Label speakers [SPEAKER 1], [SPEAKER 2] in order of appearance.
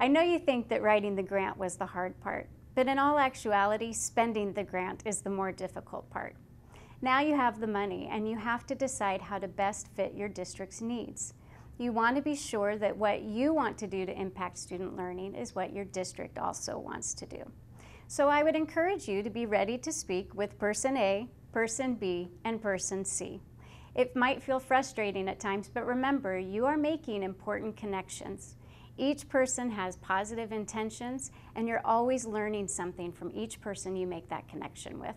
[SPEAKER 1] I know you think that writing the grant was the hard part, but in all actuality, spending the grant is the more difficult part. Now you have the money and you have to decide how to best fit your district's needs. You want to be sure that what you want to do to impact student learning is what your district also wants to do. So I would encourage you to be ready to speak with person A, person B, and person C. It might feel frustrating at times, but remember, you are making important connections. Each person has positive intentions, and you're always learning something from each person you make that connection with.